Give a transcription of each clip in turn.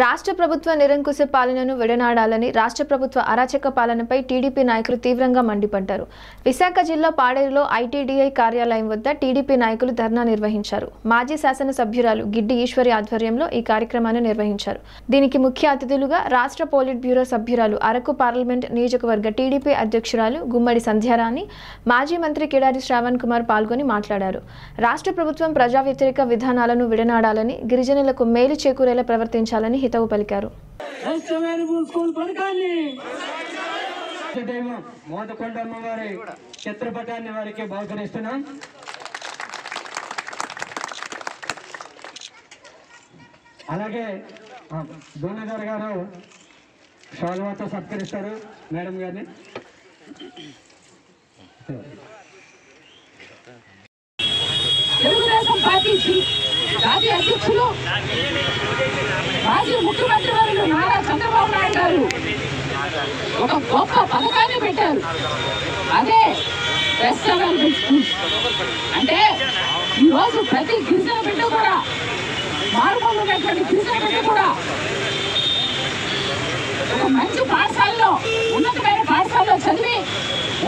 రాష్ట్ర ప్రభుత్వ నిరంకుశ పాలనను విడనాడాలని రాష్ట్ర ప్రభుత్వ అరాచక పాలనపై టీడీపీ నాయకులు తీవ్రంగా మండిపడ్డారు. విశాఖ జిల్లా పాడేరులో ఐటీడీఐ కార్యాలయం వద్ద టీడీపీ నాయకులు ధర్నా నిర్వహించారు. మాజీ శాసనసభ్యురాలు గిడ్డి ఈశ్వరి ఆధ్వర్యంలో ఈ కార్యక్రమాన్ని నిర్వహించారు. దీనికి ముఖ్య అతిథులుగా రాష్ట్ర పోలిట్ బ్యూరో సభ్యురాలు అరకు పార్లమెంట్ నియోజకవర్గ టీడీపీ అధ్యక్షురాలు గుమ్మడి సంధ్యారాణి మాజీ మంత్రి కిడారి శ్రావణ్ కుమార్ పాల్గొని మాట్లాడారు. రాష్ట్ర ప్రభుత్వం ప్రజా వ్యతిరేక విధానాలను విడనాడాలని గిరిజనులకు మేలు చేకూరేలా ప్రవర్తించాలని హితవు పలికారు మోదకొండమ్మ వారి చిత్రపటాన్ని వారికి బహుకరిస్తున్నాం. అలాగే దూనగర్ గారు షాల్వాతో సత్కరిస్తారు మేడం గారిని. తెలుగుదేశం పార్టీ జాతీయ అధ్యక్షులు మాజీ ముఖ్యమంత్రి వారు నారా చంద్రబాబు నాయుడు గారు ఒక గొప్ప పథకాన్ని పెట్టారు. అదే బెస్ట్ అవైలబుల్ స్కూల్స్ అంటే ఈరోజు ప్రతి గిరిజన బిడ్డ కూడా మారుమూలు ఉన్నటువంటి గిరిజన బిడ్డ కూడా ఒక మంచి పాఠశాలలో ఉన్నతమైన పాఠశాలలో చదివి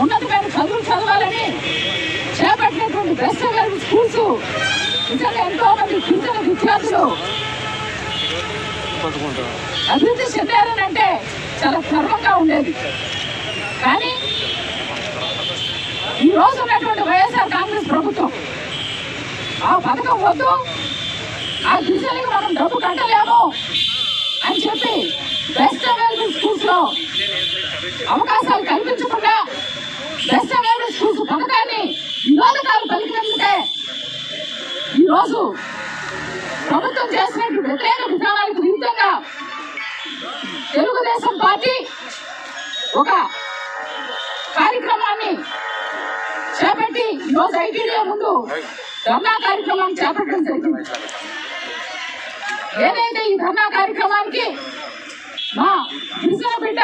ఉన్నతమైన చదువులు చదవాలని చేపట్టినటువంటి బెస్ట్ అవైలబుల్ స్కూల్స్ నిజంగా ఎంతో మంది గిరిజన విద్యార్థులు అభివృద్ధి చెందారని అంటే చాలా గర్వంగా ఉండేది. కానీ ఈ రోజు ఉన్నటువంటి వైఎస్ఆర్ కాంగ్రెస్ ప్రభుత్వం ఆ పథకం వద్దు ఆ గిరిజనులకు మనం డబ్బు కట్టలేము అని చెప్పి బెస్ట్ అవైలబుల్ స్కూల్స్లో అవకాశాలు కల్పించకుండా బెస్ట్ అవైలబుల్ స్కూల్స్ పథకాన్ని వివాదకాలు పలికినందుకే ఈరోజు ప్రభుత్వం చేసినట్టు వ్యతిరేక తెలుగుదేశం పార్టీ ఒక కార్యక్రమాన్ని చేపట్టి ఈరోజు ఐటీడీఏ ముందు ధర్నా కార్యక్రమాన్ని చేపట్టడం జరిగింది. ఏదైతే ఈ ధర్నా కార్యక్రమానికి మా గిరిజన బిడ్డ